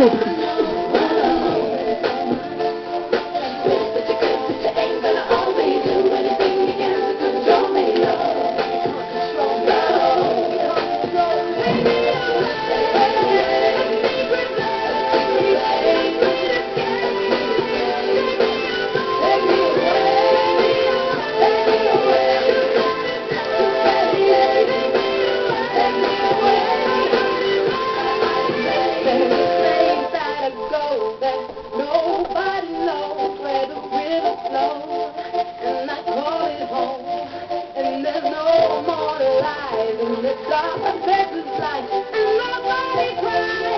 Gracias. the dark of death is and nobody cries.